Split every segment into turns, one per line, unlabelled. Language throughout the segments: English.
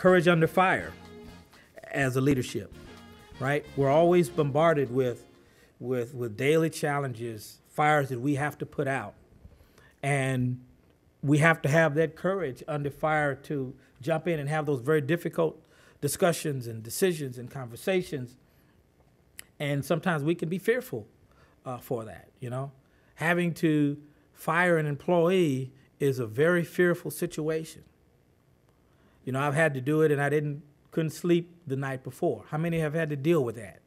courage under fire as a leadership, right? We're always bombarded with, with, with daily challenges, fires that we have to put out. And we have to have that courage under fire to jump in and have those very difficult discussions and decisions and conversations. And sometimes we can be fearful uh, for that, you know? Having to fire an employee is a very fearful situation. You know, I've had to do it and I didn't couldn't sleep the night before. How many have had to deal with that?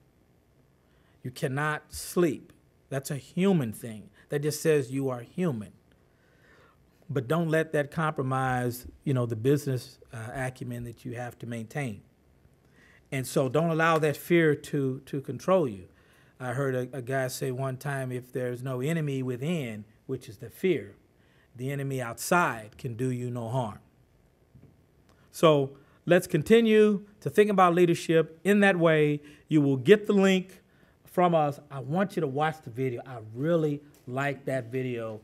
You cannot sleep. That's a human thing. That just says you are human. But don't let that compromise, you know, the business uh, acumen that you have to maintain. And so don't allow that fear to to control you. I heard a, a guy say one time if there's no enemy within, which is the fear, the enemy outside can do you no harm. So let's continue to think about leadership in that way. You will get the link from us. I want you to watch the video. I really like that video.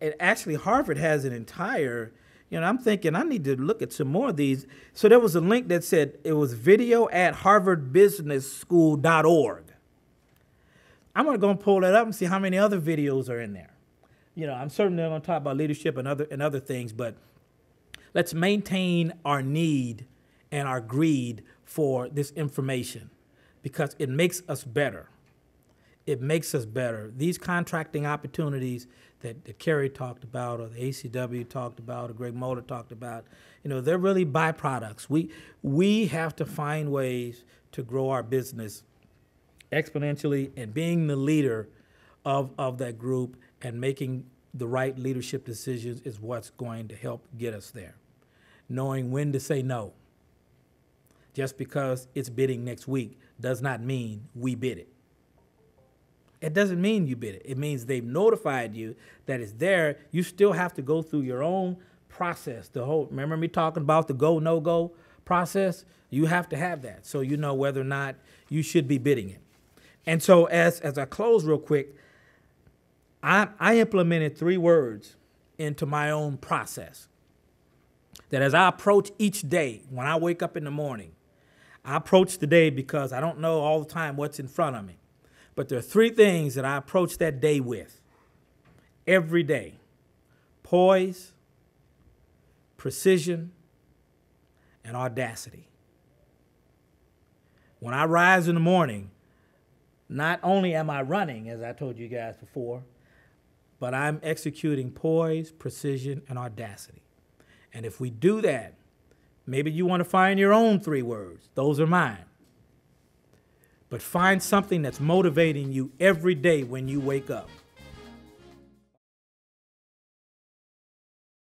And actually, Harvard has an entire, you know, I'm thinking I need to look at some more of these. So there was a link that said it was video at harvardbusinessschool.org. I'm going to go and pull that up and see how many other videos are in there. You know, I'm certainly going to talk about leadership and other and other things, but let's maintain our need and our greed for this information because it makes us better. It makes us better. These contracting opportunities that, that Kerry talked about, or the ACW talked about, or Greg Moller talked about, you know, they're really byproducts. We, we have to find ways to grow our business exponentially and being the leader of, of that group and making the right leadership decisions is what's going to help get us there. Knowing when to say no. Just because it's bidding next week does not mean we bid it. It doesn't mean you bid it. It means they've notified you that it's there. You still have to go through your own process. The whole remember me talking about the go no go process? You have to have that so you know whether or not you should be bidding it. And so as as I close real quick, I, I implemented three words into my own process. That as I approach each day, when I wake up in the morning, I approach the day because I don't know all the time what's in front of me. But there are three things that I approach that day with every day poise, precision, and audacity. When I rise in the morning, not only am I running, as I told you guys before, but I'm executing poise, precision, and audacity. And if we do that, maybe you want to find your own three words. Those are mine. But find something that's motivating you every day when you wake up.